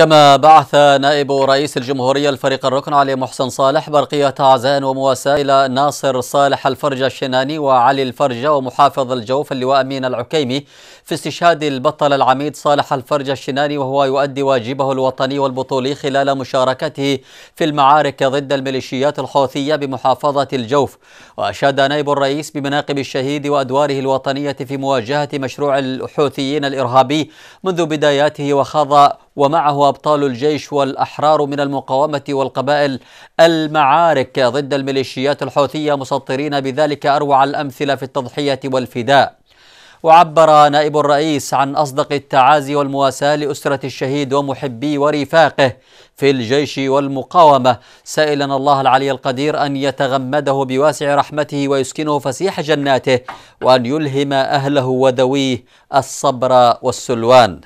كما بعث نائب رئيس الجمهورية الفريق الركن علي محسن صالح برقية عزاء ومواساة إلى ناصر صالح الفرجة الشناني وعلي الفرجة ومحافظ الجوف اللواء أمين العكيمي في استشهاد البطل العميد صالح الفرجة الشناني وهو يؤدي واجبه الوطني والبطولي خلال مشاركته في المعارك ضد الميليشيات الحوثية بمحافظة الجوف. وأشاد نائب الرئيس بمناقب الشهيد وأدواره الوطنية في مواجهة مشروع الحوثيين الإرهابي منذ بداياته وخاض ومعه أبطال الجيش والأحرار من المقاومة والقبائل المعارك ضد الميليشيات الحوثية مسطرين بذلك أروع الأمثلة في التضحية والفداء. وعبر نائب الرئيس عن أصدق التعازي والمواساة لأسرة الشهيد ومحبي ورفاقه في الجيش والمقاومة. سائلا الله العلي القدير أن يتغمده بواسع رحمته ويسكنه فسيح جناته وأن يلهم أهله وذويه الصبر والسلوان.